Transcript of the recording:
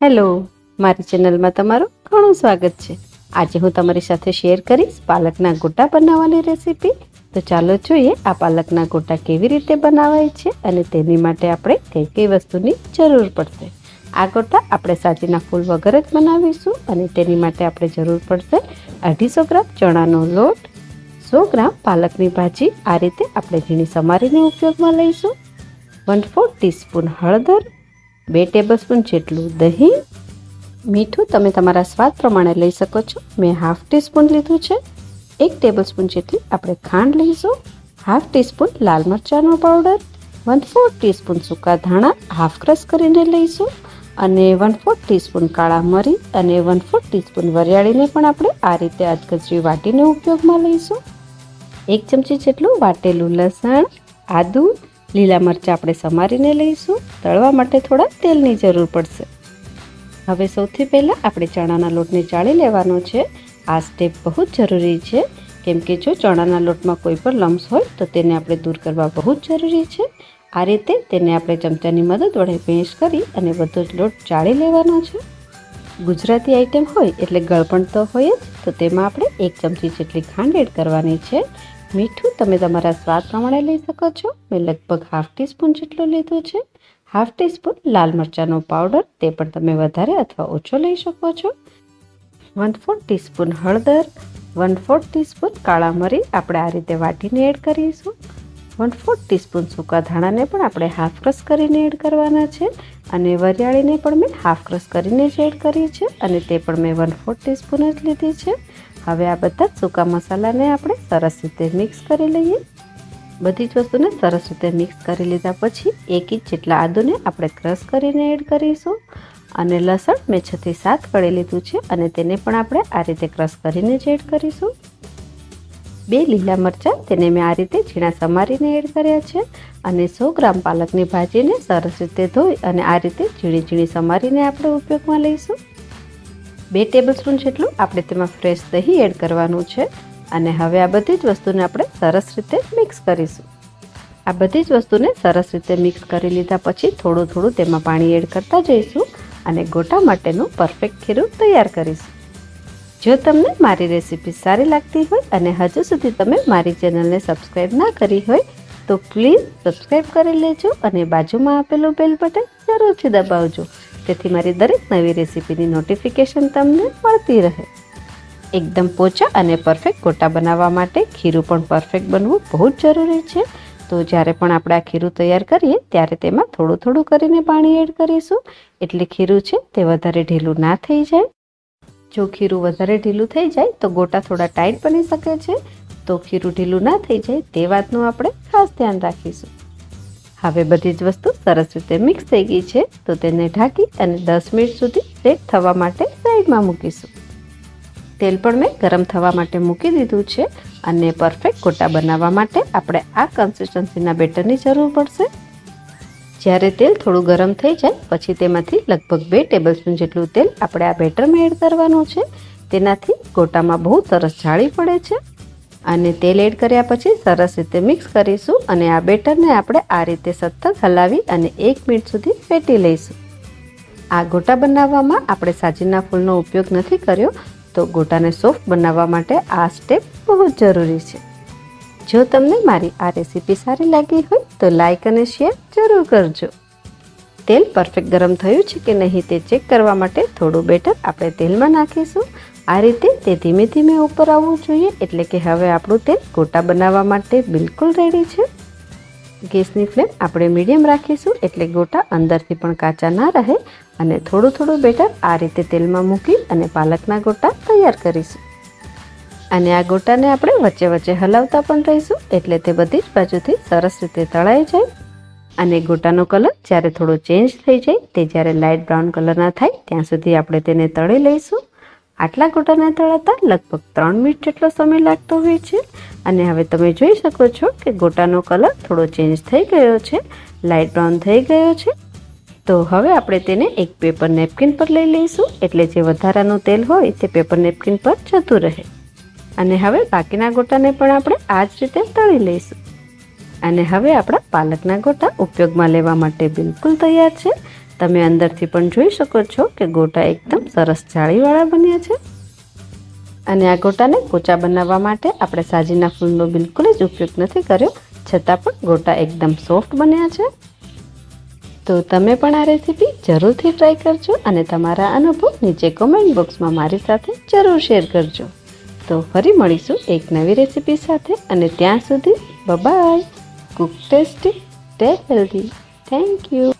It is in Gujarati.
હેલો, મારી ચેનલમાં તમારું ઘણું સ્વાગત છે. આજે હું તમારી સાથે શેર કરીશ પાલકના ગોટા બનાવવાની રેસીપી. તો ચાલો જોઈએ આ પાલકના ગોટા કેવી રીતે બનાવાય છે અને તેની માટે આપણે કઈ કઈ વસ્તુની જરૂર પડશે. આ ગોટા આપણે સાજીના ફૂલ વગર જ બનાવીશું અને તેની માટે આપણે જરૂર પડશે અઢીસો ગ્રામ ચણાનો લોટ, સો ગ્રામ પાલકની ભાજી. આ રીતે આપણે ઝીણી સમારીને ઉપયોગમાં લઈશું. વન ફોર ટીસ્પૂન હળદર બે ટેબલસ્પૂન જેટલું દહીં, મીઠું તમે તમારા સ્વાદ પ્રમાણે લઈ શકો છો. મેં હાફ ટીસ્પૂન લીધું છે. એક ટેબલસ્પૂન જેટલી આપણે ખાંડ લઈશું. હાફ ટીસ્પૂન લાલ મરચાંનો પાવડર વન ફોર ટીસ્પૂન સૂકા ધાણા હાફ ક્રશ કરીને લઈશું અને વન ફોર ટીસ્પૂન કાળા મરી અને વન ફોર ટીસ્પૂન વરિયાળીને પણ આપણે આ રીતે અધકચરી વાટીને ઉપયોગમાં લઈશું. એક ચમચી જેટલું વાટેલું લસણ, આદું લીલા મરચાં આપણે સમારીને લઈશું. તળવા માટે થોડા તેલની જરૂર પડશે. હવે સૌથી પહેલાં આપણે ચણાના લોટને ચાળી લેવાનો છે. આ સ્ટેપ બહુ જ જરૂરી છે. કેમ કે જો ચણાના લોટમાં કોઈ પણ લમ્સ હોય, તો તેને આપણે દૂર કરવા બહુ જ જરૂરી છે. આ રીતે તેને આપણે ચમચાની મદદ વડે પેશ કરી અને બધો જ લોટ ચાળી લેવાનો છે. ગુજરાતી આઈટમ હોય એટલે ગળપણ તો હોય જ, તો તેમાં આપણે એક ચમચી જેટલી ખાંડ એડ કરવાની છે. મીઠું તમે તમારા સ્વાદ પ્રમાણે લઈ શકો છો. મેં લગભગ હાફ ટીસ્પૂન જેટલું લીધું છે. હાફ ટીસ્પૂન લાલ મરચાંનો પાવડર તે પણ તમે વધારે અથવા ઓછો લઈ શકો છો. વન ફોર ટીસ્પૂન હળદર વન ફોર ટીસ્પૂન કાળા મરી, આપણે આ રીતે વાટીને એડ કરીશું. વન ફોર ટીસ્પૂન સૂકા ધાણાને પણ આપણે હાફ ક્રશ કરીને એડ કરવાના છે. અને વરિયાળીને પણ મેં હાફ ક્રશ કરીને જ એડ કરી છે. અને તે પણ મેં વન ફોર ટીસ્પૂન જ લીધી છે. હવે આ બધા જ સૂકા મસાલાને આપણે સરસ રીતે મિક્સ કરી લઈએ. બધી જ વસ્તુને સરસ રીતે મિક્સ કરી લીધા પછી એક ઇંચ જેટલા આદુને આપણે ક્રશ કરીને એડ કરીશું. અને લસણ મેં છથી સાત કળી લીધું છે અને તેને પણ આપણે આ રીતે ક્રશ કરીને જ એડ કરીશું. બે લીલા મરચાં તેને મેં આ રીતે ઝીણા સમારીને એડ કર્યા છે અને સો ગ્રામ પાલકની ભાજીને સરસ રીતે ધોઈ અને આ રીતે ઝીણી ઝીણી સમારીને આપણે ઉપયોગમાં લઈશું. બે ટેબલ સ્પૂન જેટલું આપણે તેમાં ફ્રેશ દહીં એડ કરવાનું છે અને હવે આ બધી જ વસ્તુને આપણે સરસ રીતે મિક્સ કરીશું. આ બધી જ વસ્તુને સરસ રીતે મિક્સ કરી લીધા પછી થોડું થોડું તેમાં પાણી એડ કરતા જઈશું અને ગોટા માટેનું પરફેક્ટ ખીરું તૈયાર કરીશું. જો તમને મારી રેસીપી સારી લાગતી હોય અને હજુ સુધી તમે મારી ચેનલને સબસ્ક્રાઈબ ના કરી હોય, તો પ્લીઝ સબસ્ક્રાઈબ કરી લેજો અને બાજુમાં આપેલું બેલ બટન જરૂરથી દબાવજો. જેથી મારી દરેક નવી રેસીપીની નોટિફિકેશન તમને મળતી રહે. એકદમ પોચા અને પરફેક્ટ ગોટા બનાવવા માટે ખીરું પણ પરફેક્ટ બનવું બહુ જ જરૂરી છે. તો જ્યારે પણ આપણે આ ખીરું તૈયાર કરીએ, ત્યારે તેમાં થોડું થોડું કરીને પાણી એડ કરીશું. એટલે ખીરું છે તે વધારે ઢીલું ના થઈ જાય. જો ખીરું વધારે ઢીલું થઈ જાય, તો ગોટા થોડા ટાઈટ બની શકે છે. તો ખીરું ઢીલું ના થઈ જાય, તે વાતનું આપણે ખાસ ધ્યાન રાખીશું. હવે બધી જ વસ્તુ સરસ રીતે મિક્સ થઈ ગઈ છે. તો તેને ઢાંકી અને દસ મિનિટ સુધી સેટ થવા માટે સાઈડમાં મૂકીશું. તેલ પણ મેં ગરમ થવા માટે મૂકી દીધું છે અને પરફેક્ટ ગોટા બનાવવા માટે આપણે આ કન્સિસ્ટન્સીના બેટરની જરૂર પડશે. જ્યારે તેલ થોડું ગરમ થઈ જાય, પછી તેમાંથી લગભગ બે ટેબલસ્પૂન જેટલું તેલ આપણે આ બેટરમાં એડ કરવાનું છે. તેનાથી ગોટામાં બહુ સરસ જાળી પડે છે. અને તેલ એડ કર્યા પછી સરસ રીતે મિક્સ કરીશું અને આ બેટરને આપણે આ રીતે સતત હલાવી અને એક મિનિટ સુધી ફેટી લઈશું. આ ગોટા બનાવવામાં આપણે સાજીના ફૂલનો ઉપયોગ નથી કર્યો, તો ગોટાને સોફ્ટ બનાવવા માટે આ સ્ટેપ બહુ જ જરૂરી છે. જો તમને મારી આ રેસીપી સારી લાગી હોય, તો લાઇક અને શેર જરૂર કરજો. તેલ પરફેક્ટ ગરમ થયું છે કે નહીં તે ચેક કરવા માટે થોડું બેટર આપણે તેલમાં નાખીશું. આ રીતે તે ધીમે ધીમે ઉપર આવવું જોઈએ, એટલે કે હવે આપણું તેલ ગોટા બનાવવા માટે બિલકુલ રેડી છે. ગેસની ફ્લેમ આપણે મીડિયમ રાખીશું, એટલે ગોટા અંદરથી પણ કાચા ના રહે, અને થોડું થોડું બેટર આ રીતે તેલમાં મૂકી અને પાલકના ગોટા તૈયાર કરીશું. અને આ ગોટાને આપણે વચ્ચે વચ્ચે હલાવતા પણ રહીશું, એટલે તે બધી જ બાજુથી સરસ રીતે તળાઈ જાય. અને ગોટાનો કલર જ્યારે થોડો ચેન્જ થઈ જાય, તે જ્યારે લાઇટ બ્રાઉન કલરના થાય, ત્યાં સુધી આપણે તેને તળી લઈશું. આટલા ગોટાને તળાતા લગભગ ત્રણ મિનિટ જેટલો સમય લાગતો હોય છે. અને હવે તમે જોઈ શકો છો કે ગોટાનો કલર થોડો ચેન્જ થઈ ગયો છે. લાઇટ બ્રાઉન થઈ ગયો છે. તો હવે આપણે તેને એક પેપર નેપકિન પર લઈ લઈશું. એટલે જે વધારાનું તેલ હોય તે પેપર નેપકિન પર જતું રહે. અને હવે બાકીના ગોટાને પણ આપણે આ જ રીતે તળી લઈશું. અને હવે આપણા પાલકના ગોટા ઉપયોગમાં લેવા માટે બિલકુલ તૈયાર છે. તમે અંદરથી પણ જોઈ શકો છો કે ગોટા એકદમ સરસ જાળીવાળા બન્યા છે. અને આ ગોટાને પોચા બનાવવા માટે આપણે સાજીના ફૂલનો બિલકુલ જ ઉપયોગ નથી કર્યો, છતાં પણ ગોટા એકદમ સોફ્ટ બન્યા છે. તો તમે પણ આ રેસીપી જરૂરથી ટ્રાય કરજો અને તમારા અનુભવ નીચે કોમેન્ટ બોક્સમાં મારી સાથે જરૂર શેર કરજો. તો ફરી મળીશું એક નવી રેસીપી સાથે અને ત્યાં સુધી bye bye cook tasty stay healthy thank you